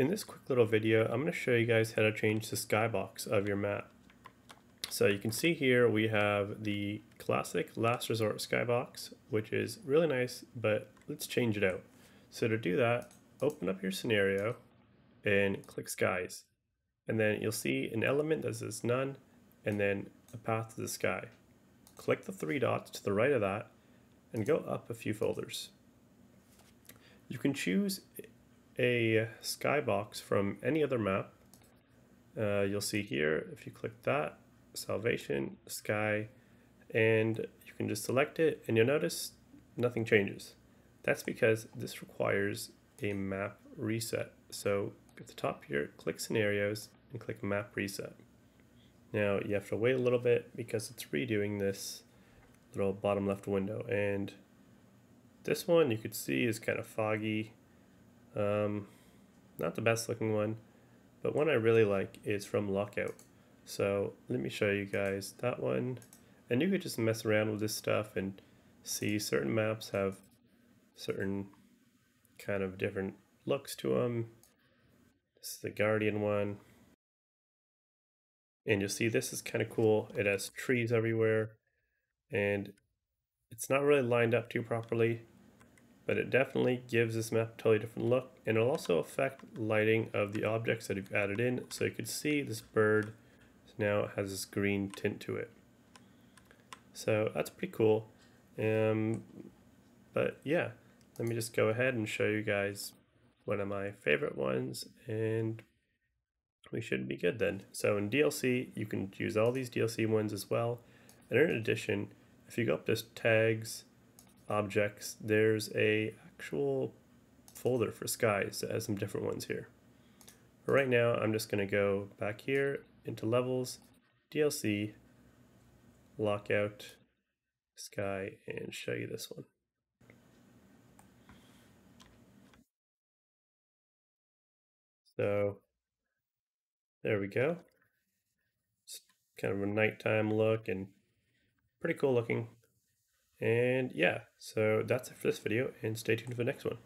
in this quick little video, I'm going to show you guys how to change the skybox of your map. So you can see here we have the classic last resort skybox, which is really nice, but let's change it out. So to do that, open up your scenario and click skies. And then you'll see an element that says none, and then a path to the sky. Click the three dots to the right of that and go up a few folders. You can choose a skybox from any other map. Uh, you'll see here, if you click that, Salvation, Sky, and you can just select it and you'll notice nothing changes. That's because this requires a map reset. So at the top here, click Scenarios and click Map Reset. Now you have to wait a little bit because it's redoing this little bottom left window and this one you could see is kind of foggy um, not the best looking one, but one I really like is from Lockout. So let me show you guys that one. And you could just mess around with this stuff and see certain maps have certain kind of different looks to them. This is the Guardian one. And you'll see this is kind of cool. It has trees everywhere and it's not really lined up too properly but it definitely gives this map a totally different look and it'll also affect lighting of the objects that you've added in so you can see this bird now has this green tint to it. So that's pretty cool. Um, but yeah let me just go ahead and show you guys one of my favorite ones and we should be good then. So in DLC you can use all these DLC ones as well. And in addition if you go up to tags objects, there's a actual folder for skies that has some different ones here. But right now, I'm just going to go back here into levels, DLC, lockout, sky, and show you this one. So there we go. It's kind of a nighttime look and pretty cool looking. And yeah, so that's it for this video and stay tuned for the next one.